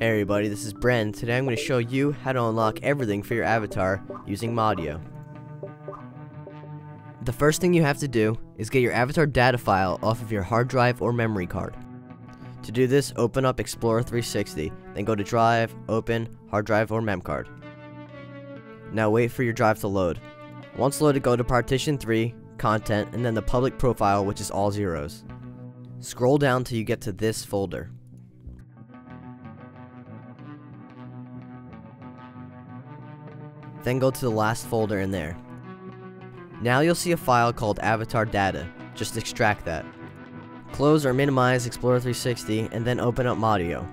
Hey everybody, this is Bren. Today I'm going to show you how to unlock everything for your avatar using Modio. The first thing you have to do is get your avatar data file off of your hard drive or memory card. To do this, open up Explorer 360, then go to Drive, Open, Hard Drive or Mem card. Now wait for your drive to load. Once loaded, go to Partition 3, Content, and then the public profile which is all zeros. Scroll down till you get to this folder. Then go to the last folder in there. Now you'll see a file called avatar data. Just extract that. Close or minimize Explorer 360 and then open up Modio.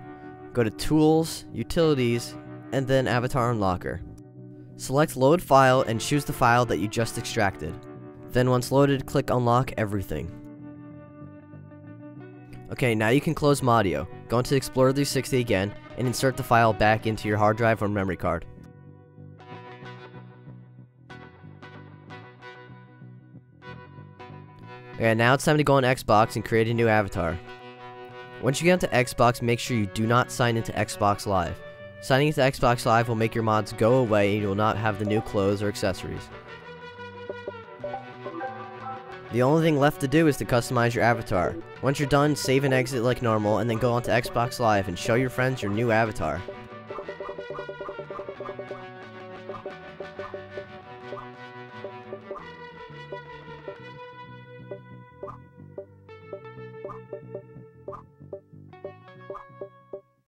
Go to Tools, Utilities, and then Avatar Unlocker. Select Load File and choose the file that you just extracted. Then once loaded, click Unlock Everything. Okay, now you can close Modio. Go into Explorer 360 again, and insert the file back into your hard drive or memory card. Okay, now it's time to go on Xbox and create a new avatar. Once you get into Xbox, make sure you do not sign into Xbox Live. Signing into Xbox Live will make your mods go away and you will not have the new clothes or accessories. The only thing left to do is to customize your avatar. Once you're done, save and exit like normal, and then go onto Xbox Live and show your friends your new avatar. What?